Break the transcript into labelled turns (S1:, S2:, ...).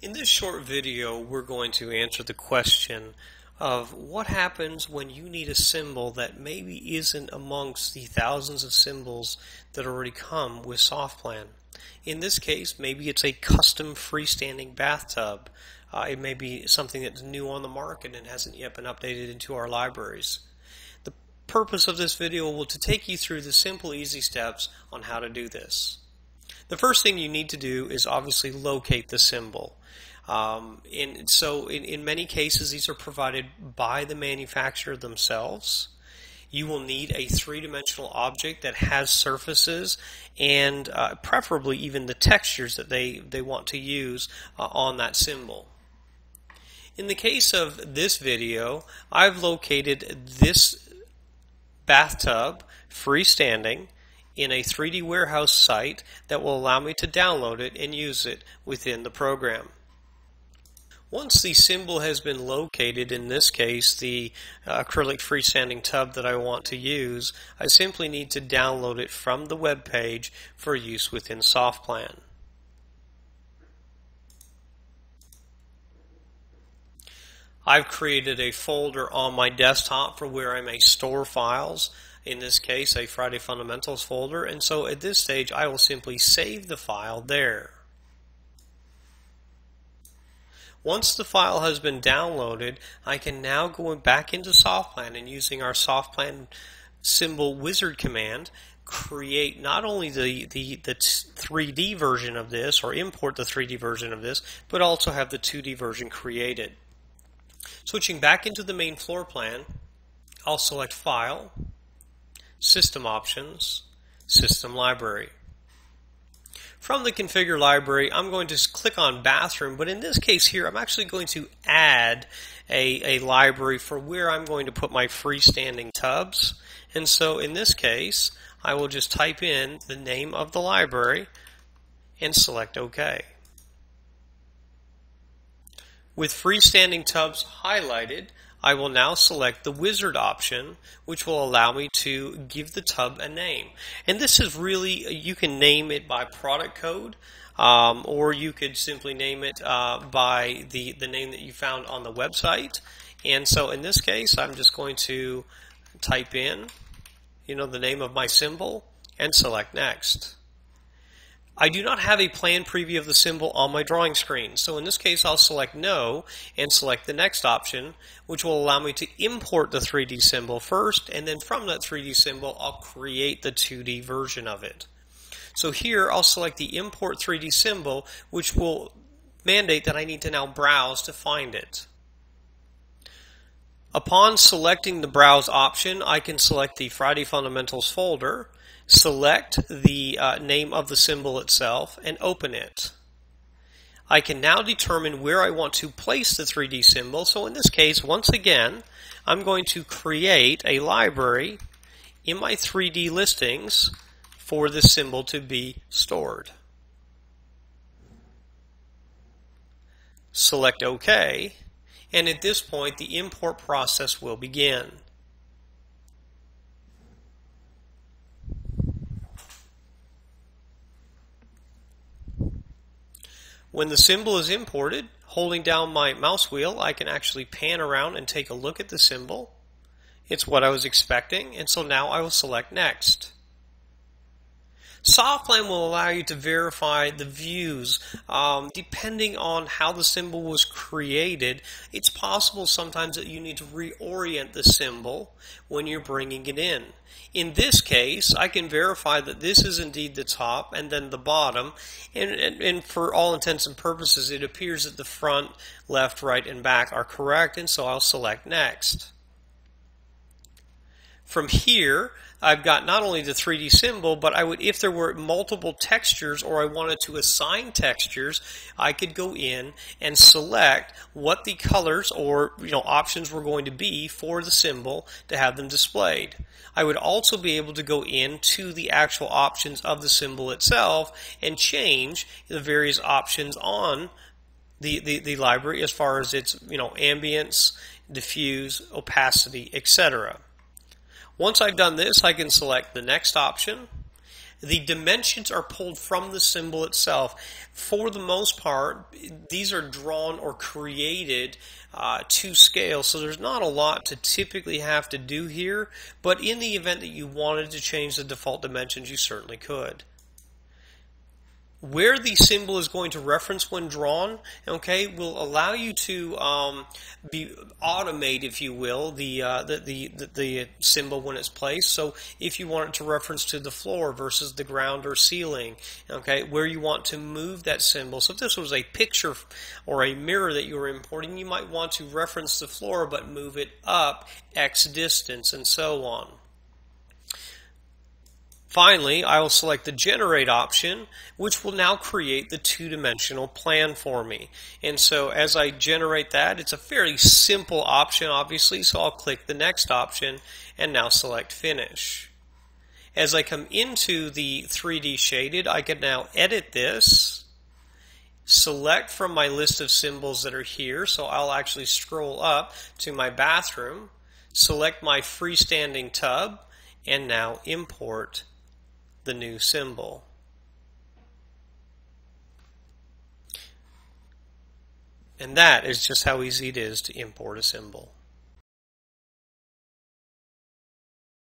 S1: In this short video, we're going to answer the question of what happens when you need a symbol that maybe isn't amongst the thousands of symbols that already come with SoftPlan. In this case, maybe it's a custom freestanding bathtub. Uh, it may be something that's new on the market and hasn't yet been updated into our libraries. The purpose of this video will to take you through the simple, easy steps on how to do this. The first thing you need to do is obviously locate the symbol. Um, and so in, in many cases, these are provided by the manufacturer themselves. You will need a three-dimensional object that has surfaces and uh, preferably even the textures that they, they want to use uh, on that symbol. In the case of this video, I've located this bathtub freestanding in a 3D warehouse site that will allow me to download it and use it within the program. Once the symbol has been located, in this case the acrylic freestanding tub that I want to use, I simply need to download it from the web page for use within SoftPlan. I've created a folder on my desktop for where I may store files in this case a Friday Fundamentals folder and so at this stage I will simply save the file there. Once the file has been downloaded I can now go back into SoftPlan and using our SoftPlan symbol wizard command create not only the, the, the 3D version of this or import the 3D version of this but also have the 2D version created. Switching back into the main floor plan I'll select File System Options, System Library. From the Configure library, I'm going to click on Bathroom, but in this case here, I'm actually going to add a, a library for where I'm going to put my freestanding tubs. And so in this case, I will just type in the name of the library and select OK. With freestanding tubs highlighted, I will now select the wizard option, which will allow me to give the tub a name. And this is really, you can name it by product code, um, or you could simply name it uh, by the, the name that you found on the website. And so in this case, I'm just going to type in, you know, the name of my symbol and select next. I do not have a plan preview of the symbol on my drawing screen. So in this case, I'll select no and select the next option, which will allow me to import the 3D symbol first. And then from that 3D symbol, I'll create the 2D version of it. So here, I'll select the import 3D symbol, which will mandate that I need to now browse to find it. Upon selecting the browse option, I can select the Friday Fundamentals folder select the uh, name of the symbol itself, and open it. I can now determine where I want to place the 3D symbol. So in this case, once again, I'm going to create a library in my 3D listings for the symbol to be stored. Select OK, and at this point the import process will begin. When the symbol is imported, holding down my mouse wheel, I can actually pan around and take a look at the symbol. It's what I was expecting, and so now I will select Next. SoftPlan will allow you to verify the views um, depending on how the symbol was created. It's possible sometimes that you need to reorient the symbol when you're bringing it in. In this case, I can verify that this is indeed the top and then the bottom, and, and, and for all intents and purposes, it appears that the front, left, right, and back are correct, and so I'll select Next. From here, I've got not only the 3D symbol, but I would, if there were multiple textures or I wanted to assign textures, I could go in and select what the colors or you know options were going to be for the symbol to have them displayed. I would also be able to go into the actual options of the symbol itself and change the various options on the, the, the library as far as its you know ambience, diffuse, opacity, etc. Once I've done this, I can select the next option. the dimensions are pulled from the symbol itself. For the most part, these are drawn or created uh, to scale, so there's not a lot to typically have to do here, but in the event that you wanted to change the default dimensions, you certainly could where the symbol is going to reference when drawn, okay, will allow you to um, be automate, if you will, the, uh, the, the, the, symbol when it's placed. So if you want it to reference to the floor versus the ground or ceiling, okay, where you want to move that symbol. So if this was a picture or a mirror that you were importing, you might want to reference the floor but move it up X distance and so on. Finally, I will select the generate option, which will now create the two-dimensional plan for me. And so as I generate that, it's a fairly simple option, obviously, so I'll click the next option and now select finish. As I come into the 3D shaded, I can now edit this, select from my list of symbols that are here, so I'll actually scroll up to my bathroom, select my freestanding tub, and now import the new symbol. And that is just how easy it is to import a symbol.